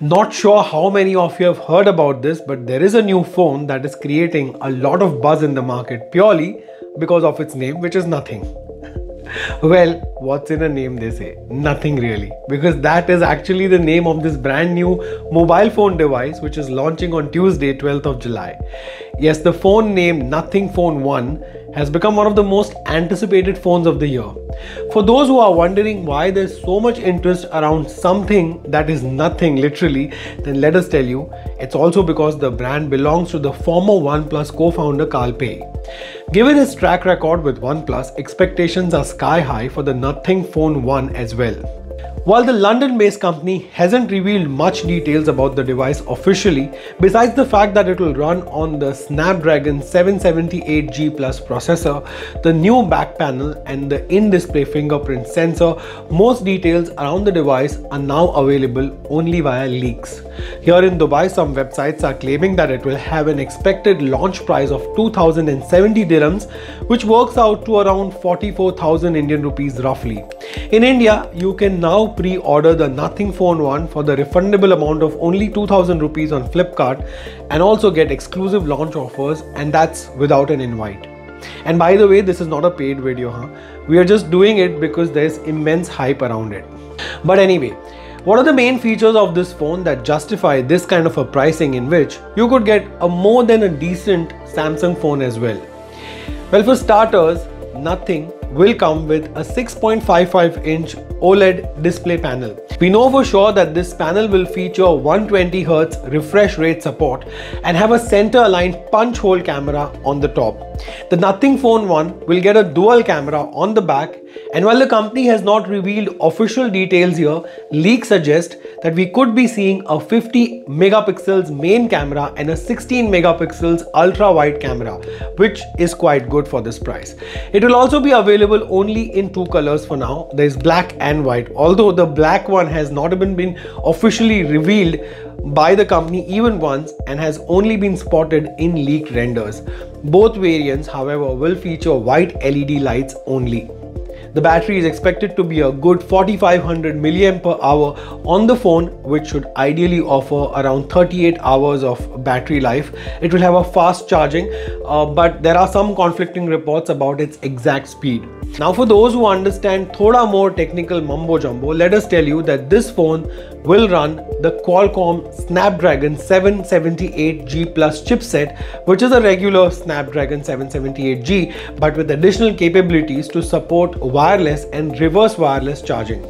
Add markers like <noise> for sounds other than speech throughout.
Not sure how many of you have heard about this, but there is a new phone that is creating a lot of buzz in the market purely because of its name, which is nothing. Well, what's in a name they say? Nothing really, because that is actually the name of this brand new mobile phone device which is launching on Tuesday, 12th of July. Yes, the phone named Nothing Phone 1 has become one of the most anticipated phones of the year. For those who are wondering why there's so much interest around something that is nothing literally, then let us tell you, it's also because the brand belongs to the former OnePlus co-founder Carl Pei. Given his track record with OnePlus, expectations are sky high for the Nothing Phone 1 as well. While the London-based company hasn't revealed much details about the device officially, besides the fact that it will run on the Snapdragon 778G Plus processor, the new back panel and the in-display fingerprint sensor, most details around the device are now available only via leaks. Here in Dubai, some websites are claiming that it will have an expected launch price of 2070 dirhams, which works out to around 44,000 Indian rupees roughly. In India, you can now pre-order the Nothing Phone 1 for the refundable amount of only 2000 rupees on Flipkart and also get exclusive launch offers and that's without an invite. And by the way, this is not a paid video, huh? We are just doing it because there's immense hype around it. But anyway, what are the main features of this phone that justify this kind of a pricing in which you could get a more than a decent Samsung phone as well? Well, for starters, nothing will come with a 6.55 inch OLED display panel. We know for sure that this panel will feature 120Hz refresh rate support and have a center aligned punch hole camera on the top. The Nothing Phone 1 will get a dual camera on the back and while the company has not revealed official details here, leaks suggest that we could be seeing a 50 megapixels main camera and a 16 megapixels ultra wide camera, which is quite good for this price. It will also be available only in two colors for now. There is black and white. Although the black one has not even been officially revealed by the company even once and has only been spotted in leaked renders. Both variants, however, will feature white LED lights only. The battery is expected to be a good 4500 mAh on the phone which should ideally offer around 38 hours of battery life. It will have a fast charging uh, but there are some conflicting reports about its exact speed. Now for those who understand thoda more technical mumbo jumbo, let us tell you that this phone will run the Qualcomm Snapdragon 778G Plus chipset, which is a regular Snapdragon 778G, but with additional capabilities to support wireless and reverse wireless charging.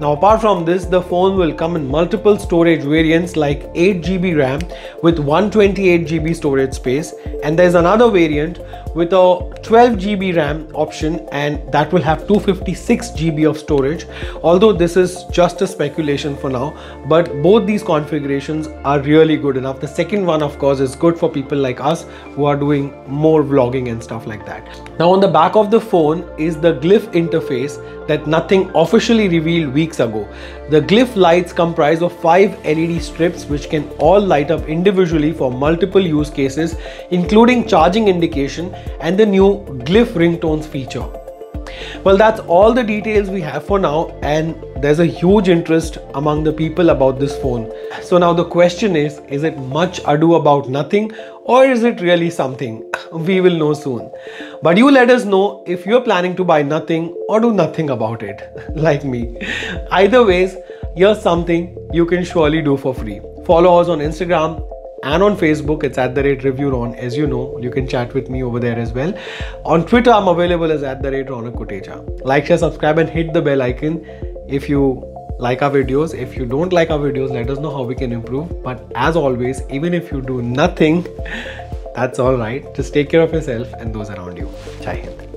Now apart from this, the phone will come in multiple storage variants like 8GB RAM with 128GB storage space and there's another variant with a 12GB RAM option and that will have 256GB of storage. Although this is just a speculation for now but both these configurations are really good enough. The second one of course is good for people like us who are doing more vlogging and stuff like that. Now on the back of the phone is the glyph interface that nothing officially revealed weeks ago. The glyph lights comprise of five LED strips which can all light up individually for multiple use cases including charging indication and the new glyph ringtones feature. Well, that's all the details we have for now, and there's a huge interest among the people about this phone. So, now the question is is it much ado about nothing, or is it really something? <laughs> We will know soon. But you let us know if you're planning to buy nothing or do nothing about it, <laughs> like me. Either ways, here's something you can surely do for free. Follow us on Instagram and on Facebook it's at the rate reviewron as you know you can chat with me over there as well. On Twitter I'm available as at the rate Ronak Kotecha like share subscribe and hit the bell icon. If you like our videos if you don't like our videos let us know how we can improve. But as always even if you do nothing <laughs> that's all right. Just take care of yourself and those around you. Jai Hind